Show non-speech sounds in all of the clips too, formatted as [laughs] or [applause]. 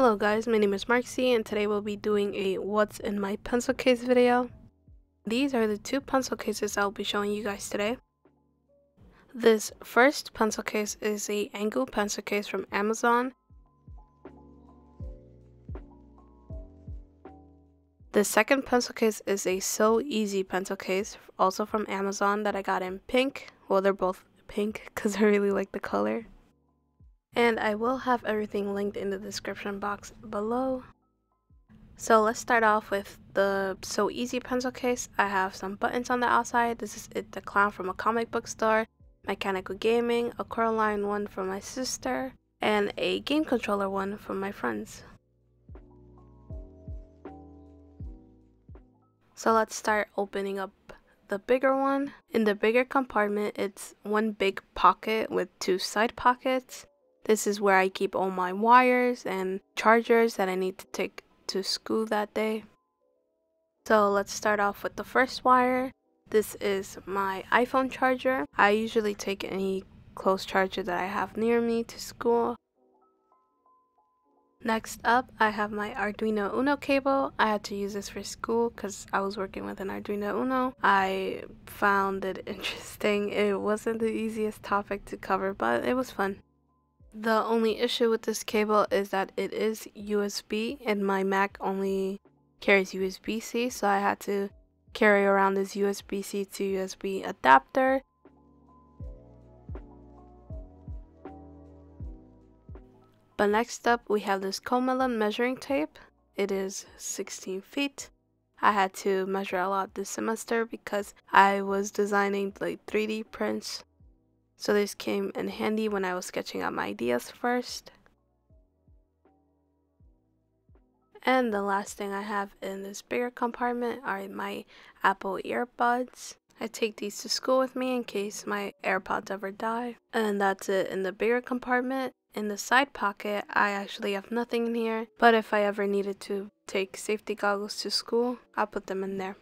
Hello guys, my name is Marcy and today we'll be doing a what's in my pencil case video. These are the two pencil cases I'll be showing you guys today. This first pencil case is a Angoo pencil case from Amazon. The second pencil case is a SooEz pencil case, also from Amazon that I got in pink. Well, they're both pink because I really like the color. And I will have everything linked in the description box below. So let's start off with the SooEz pencil case. I have some buttons on the outside. This is It the Clown from a comic book store, Mechanical Gaming, a Coraline one from my sister, and a game controller one from my friends. So let's start opening up the bigger one. In the bigger compartment, it's one big pocket with two side pockets. This is where I keep all my wires and chargers that I need to take to school that day. So let's start off with the first wire. This is my iPhone charger. I usually take any close charger that I have near me to school. Next up, I have my Arduino Uno cable. I had to use this for school because I was working with an Arduino Uno. I found it [laughs] interesting. It wasn't the easiest topic to cover, but it was fun. The only issue with this cable is that it is USB and my Mac only carries USB-C so I had to carry around this USB-C to USB adapter. But next up we have this Komelon measuring tape. It is 16 feet. I had to measure a lot this semester because I was designing like 3D prints so this came in handy when I was sketching out my ideas first. And the last thing I have in this bigger compartment are my Apple earbuds. I take these to school with me in case my AirPods ever die. And that's it in the bigger compartment. In the side pocket, I actually have nothing in here, but if I ever needed to take safety goggles to school, I'll put them in there.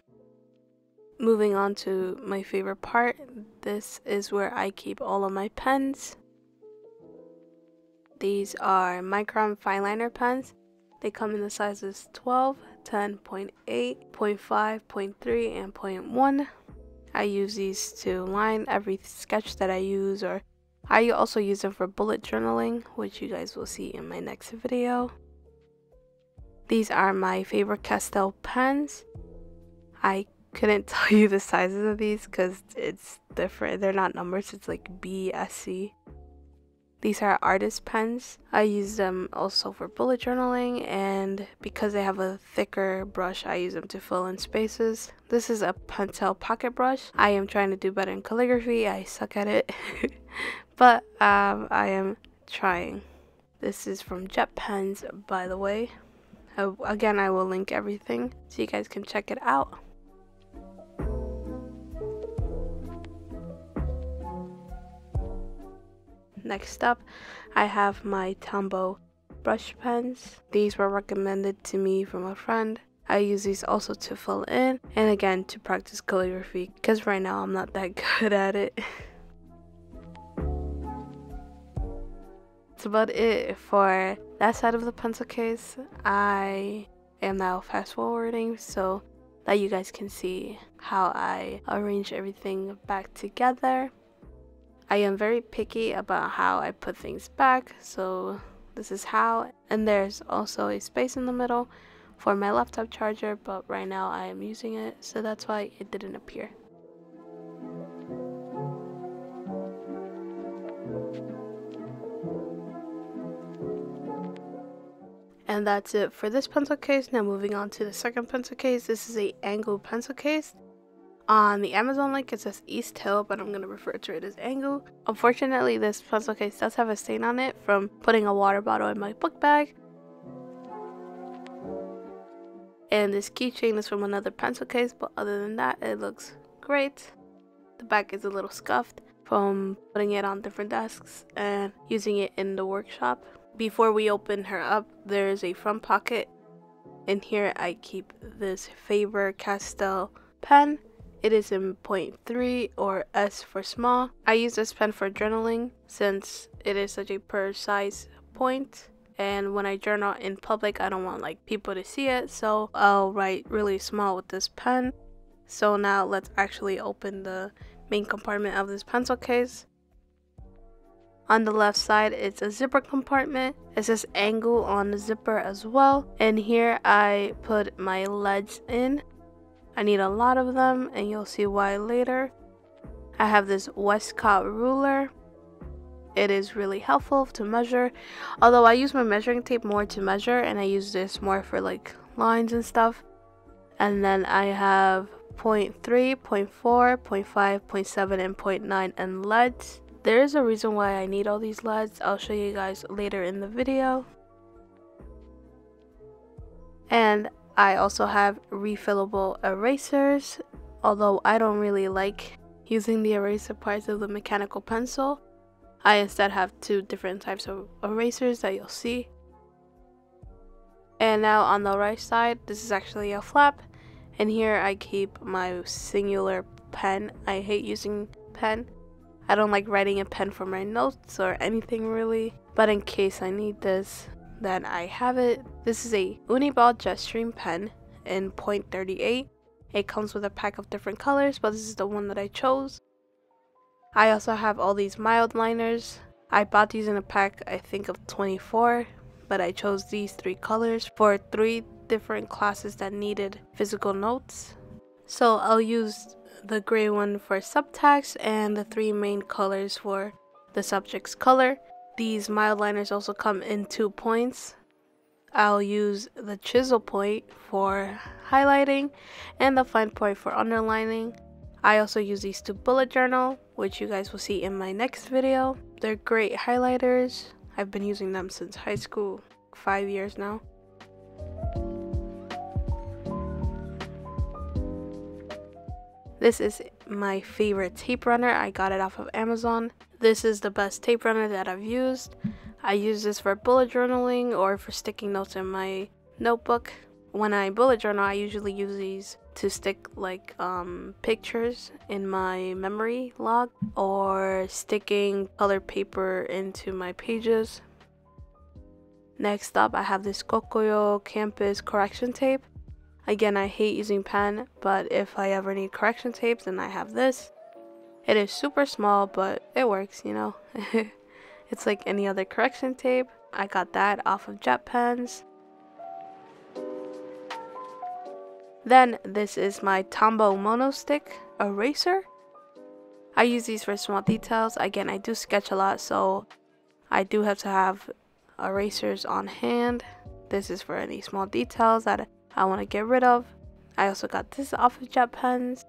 Moving on to my favorite part, this is where I keep all of my pens. These are Micron fine liner pens. They come in the sizes 12, 10.8, 0.5, 0.3, and 0.1. I use these to line every sketch that I use or I also use them for bullet journaling, which you guys will see in my next video. These are my Faber-Castell pens. I couldn't [laughs] tell you the sizes of these because it's different. They're not numbers, it's like B, S, C. These are artist pens. I use them also for bullet journaling and because they have a thicker brush, I use them to fill in spaces. This is a Pentel pocket brush. I am trying to do better in calligraphy. I suck at it. [laughs] but um, I am trying. This is from JetPens, by the way. Uh, again, I will link everything so you guys can check it out. Next up, I have my Tombow brush pens. These were recommended to me from a friend. I use these also to fill in and again to practice calligraphy because right now I'm not that [laughs] good at it. That's about it for that side of the pencil case. I am now fast forwarding so that you guys can see how I arrange everything back together. I am very picky about how I put things back, so this is how. And there's also a space in the middle for my laptop charger, but right now I am using it, so that's why it didn't appear. And that's it for this pencil case. Now moving on to the second pencil case. This is a angled pencil case. On the Amazon link, it says East Hill, but I'm going to refer to it as Angoo. Unfortunately, this pencil case does have a stain on it from putting a water bottle in my book bag. And this keychain is from another pencil case, but other than that, it looks great. The back is a little scuffed from putting it on different desks and using it in the workshop. Before we open her up, there is a front pocket. In here, I keep this Faber-Castell pen it is in point 3 or S for small. I use this pen for journaling since it is such a precise point and when I journal in public I don't want like people to see it so I'll write really small with this pen. So now let's actually open the main compartment of this pencil case. On the left side, it's a zipper compartment. It says Angoo on the zipper as well. And here I put my leads in. I need a lot of them and you'll see why later. I have this Westcott ruler. It is really helpful to measure. Although I use my measuring tape more to measure and I use this more for like lines and stuff. And then I have 0 0.3, 0 0.4, 0.5, 0.7, and 0.9 and leads. There is a reason why I need all these leads. I'll show you guys later in the video. And I also have refillable erasers. Although I don't really like using the eraser parts of the mechanical pencil. I instead have two different types of erasers that you'll see. And now on the right side, this is actually a flap. And here I keep my singular pen. I hate using pen. I don't like writing a pen for my notes or anything really. But in case I need this, then I have it. This is a Uniball Jetstream pen in 0.38. It comes with a pack of different colors, but this is the one that I chose. I also have all these Mildliners. I bought these in a pack, I think of 24, but I chose these three colors for three different classes that needed physical notes. So I'll use the gray one for subtext and the three main colors for the subject's color. These Mildliners also come in two points. I'll use the chisel point for highlighting and the fine point for underlining. I also use these to bullet journal, which you guys will see in my next video. They're great highlighters. I've been using them since high school, five years now. This is my favorite tape runner. I got it off of Amazon. This is the best tape runner that I've used. I use this for bullet journaling or for sticking notes in my notebook. When I bullet journal, I usually use these to stick like um, pictures in my memory log or sticking colored paper into my pages. Next up, I have this Kokuyo Campus correction tape. Again, I hate using pen, but if I ever need correction tapes, then I have this. It is super small, but it works, you know. [laughs] it's like any other correction tape. I got that off of JetPens. Then this is my Tombow Mono Stick eraser. I use these for small details. Again, I do sketch a lot, so I do have to have erasers on hand. This is for any small details that I want to get rid of. I also got this off of Pens.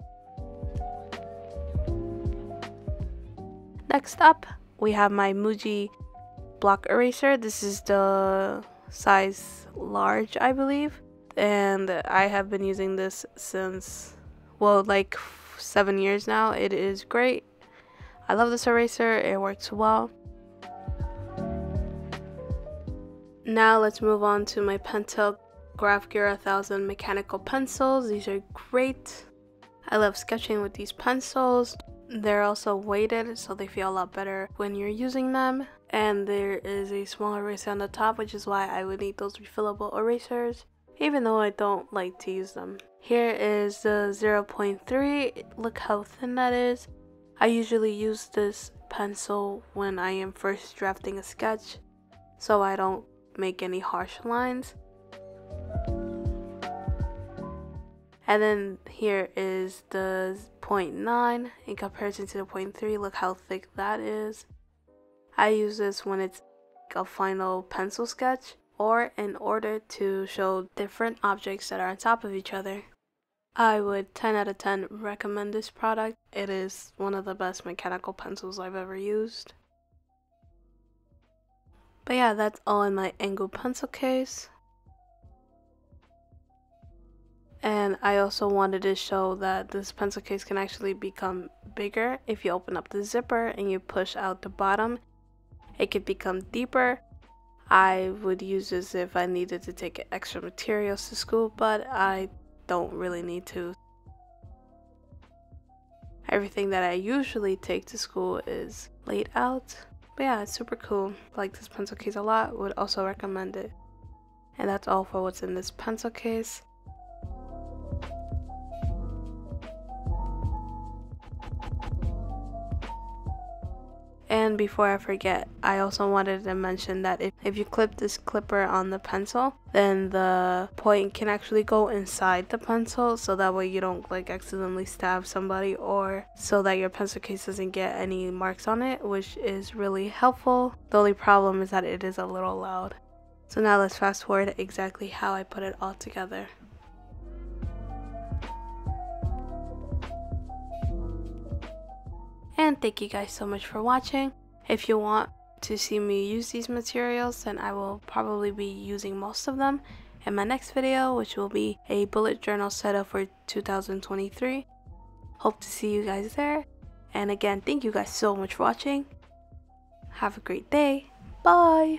Next up, we have my Muji block eraser. This is the size large, I believe. And I have been using this since, well, like seven years now. It is great. I love this eraser. It works well. Now let's move on to my Pentel GraphGear 1000 mechanical pencils. These are great. I love sketching with these pencils. They're also weighted so they feel a lot better when you're using them. And there is a small eraser on the top which is why I would need those refillable erasers even though I don't like to use them. Here is the 0.3. Look how thin that is. I usually use this pencil when I am first drafting a sketch so I don't make any harsh lines. And then here is the 0.9 in comparison to the 0.3. Look how thick that is. I use this when it's a final pencil sketch or in order to show different objects that are on top of each other. I would 10 out of 10 recommend this product. It is one of the best mechanical pencils I've ever used. But yeah, that's all in my Angoo pencil case. And I also wanted to show that this pencil case can actually become bigger if you open up the zipper and you push out the bottom. It could become deeper. I would use this if I needed to take extra materials to school, but I don't really need to. Everything that I usually take to school is laid out. But yeah, it's super cool. Like this pencil case a lot. Would also recommend it. And that's all for what's in this pencil case. And before I forget, I also wanted to mention that if, if you clip this clipper on the pencil, then the point can actually go inside the pencil so that way you don't like accidentally stab somebody or so that your pencil case doesn't get any marks on it, which is really helpful. The only problem is that it is a little loud. So now let's fast forward exactly how I put it all together. And thank you guys so much for watching. If you want to see me use these materials, then I will probably be using most of them in my next video, which will be a bullet journal setup for 2023. Hope to see you guys there. And again, thank you guys so much for watching. Have a great day. Bye.